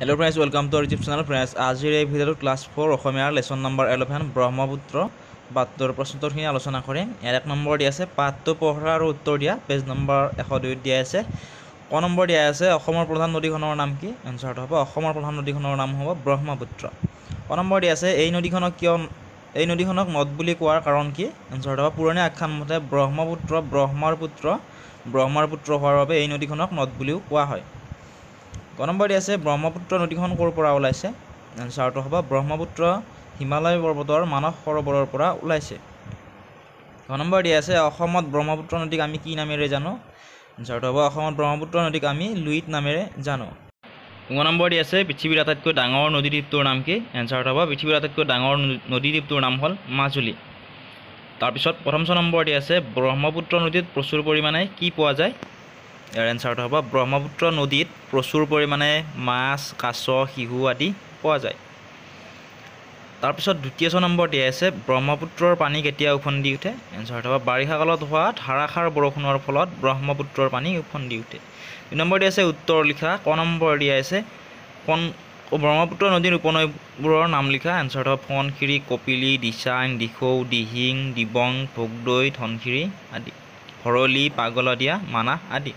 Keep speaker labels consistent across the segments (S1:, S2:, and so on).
S1: Hello' friends welcome to YouTube channel friends আজিৰ এই ভিডিঅ'টোত ক্লাছ ফ'ৰ অসমীয়াৰ লেচন নম্বৰ এলেভেন ব্ৰহ্মপুত্ৰ। বাটৰ প্ৰশ্নোত্তৰখিনি আলোচনা কৰিম। ইয়াৰ এক নম্বৰ দিয়া আছে পাঠটো পঢ়া আৰু উত্তৰ দিয়া। পেজ নম্বৰ এশ দুইত দিয়া আছে। ক নম্বৰ দিয়া আছে অসমৰ প্ৰধান নদীখনৰ নাম কি? এনচাৰটো হ'ব অসমৰ প্ৰধান নদীখনৰ নাম হ'ব ব্ৰহ্মপুত্ৰ। ক নম্বৰ দিয়া আছে এই নদীখনক কিয় এই নদীখনক নদ বুলি কোৱাৰ কাৰণ কি? এনচাৰটো হ'ব পুৰণি আখ্যান মতে ব্ৰহ্মপুত্ৰ ব্ৰহ্মৰ পুত্ৰ। ব্ৰহ্মৰ পুত্ৰ হোৱাৰ বাবে এই নদীখনক নদ বুলিও কোৱা হয়। ক নম্বৰ আছে ব্ৰহ্মপুত্ৰ নদীখন ক'ৰ পৰা ওলাইছে? এনচাৰটো হ'ব ব্ৰহ্মপুত্ৰ হিমালয় পৰ্বতৰ মানস সৰোবৰৰ পৰা ওলাইছে। ক নম্বৰ দিয়া আছে অসমত ব্ৰহ্মপুত্ৰ নদীক আমি কি নামেৰে জানো? এনচাৰটো হ'ব অসমত ব্ৰহ্মপুত্ৰ নদীক আমি লুইত নামেৰে জানো। ন নম্বৰ দি আছে পৃথিৱীৰ আটাইতকৈ ডাঙৰ নদীদ্বীপটোৰ নাম কি? এনচাৰটো হ'ব পৃথিৱীৰ আটাইতকৈ ডাঙৰ নদীদ্বীপটোৰ নাম হ'ল মাজুলী। তাৰপিছত প্ৰথম ছ নম্বৰ দি আছে ব্ৰহ্মপুত্ৰ নদীত প্ৰচুৰ পৰিমাণে কি পোৱা যায়? ইয়াৰ এনচাৰটো হ'ব ব্ৰহ্মপুত্ৰ নদীত প্ৰচুৰ পৰিমাণে মাছ কাছ শিহু আদি পোৱা যায়। তাৰপিছত দ্বিতীয় ছ নম্বৰ দিয়া আছে ব্ৰহ্মপুত্ৰৰ পানী কেতিয়া উফন্দি উঠে? এনচাৰটো হ'ব বাৰিষা কালত হোৱা ধাৰাসাৰ বৰষুণৰ ফলত ব্ৰহ্মপুত্ৰৰ পানী উফন্দি উঠে। দুই নম্বৰ দিয়া আছে উত্তৰ লিখা ক নম্বৰ দিয়া আছে কণ ব্ৰহ্মপুত্ৰ নদীৰ উপনৈবোৰৰ নাম লিখা। এনচাৰটো হ'ব ফণশিৰি কপিলি দিচাং দিখৌ দিহিং দিবং ভোগদৈ ধনশিৰি আদি। ভৰলী পাগলদিয়া মানাহ আদি।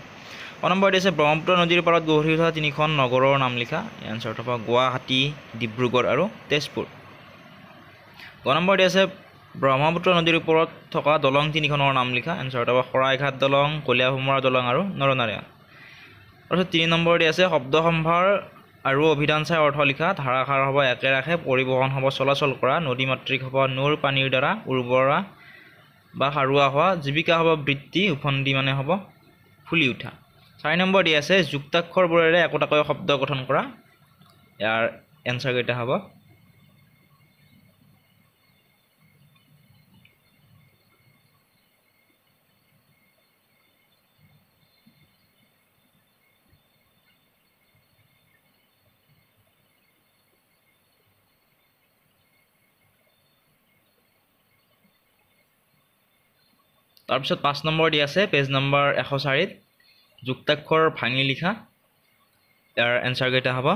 S1: ক নম্বৰ দি আছে ব্ৰহ্মপুত্ৰ নদীৰ পাৰত গঢ়ি উঠা তিনিখন নগৰৰ নাম লিখা। এনচাৰটো হ'ব গুৱাহাটী ডিব্ৰুগড় আৰু তেজপুৰ। গ নম্বৰ দি আছে ব্ৰহ্মপুত্ৰ নদীৰ ওপৰত থকা দলং তিনিখনৰ নাম লিখা। এনচাৰটো হ'ব শৰাইঘাট দলং কলীয়াভোমোৰা দলং আৰু নৰনাৰায়ণ। তাৰপিছত তিনি নম্বৰ দি আছে শব্দ সম্ভাৰ আৰু অভিধান চাই অৰ্থ লিখা। ধাৰাসাৰ হ'ব একেৰাখে পৰিবহণ হ'ব চলাচল কৰা। নদী মাতৃক হ'ব নৈৰ পানীৰ দ্বাৰা উৰ্বৰা বা সাৰুৱা হোৱা জীৱিকা হ'ব বৃত্তি উফন্দি মানে হ'ব ফুলি উঠা। চাৰি নম্বৰ দি আছে যুক্তাক্ষৰবোৰেৰে একোটাকৈ শব্দ গঠন কৰা। ইয়াৰ এনচাৰকেইটা হ'ব? তাৰপিছত পাঁচ নম্বৰ দি আছে পেজ নম্বৰ এশ চাৰিত যুক্তাক্ষৰ ভাঙি লিখা ইয়াৰ এনচাৰকেইটা হ'ব?